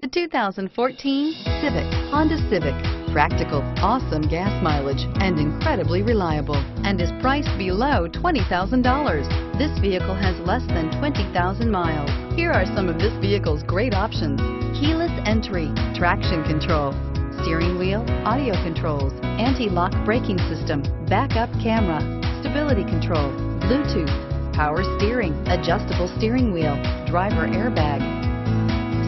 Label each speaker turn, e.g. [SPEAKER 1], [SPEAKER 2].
[SPEAKER 1] The 2014 Civic, Honda Civic. Practical, awesome gas mileage, and incredibly reliable, and is priced below $20,000. This vehicle has less than 20,000 miles. Here are some of this vehicle's great options. Keyless entry, traction control, steering wheel, audio controls, anti-lock braking system, backup camera, stability control, Bluetooth, power steering, adjustable steering wheel, driver airbag.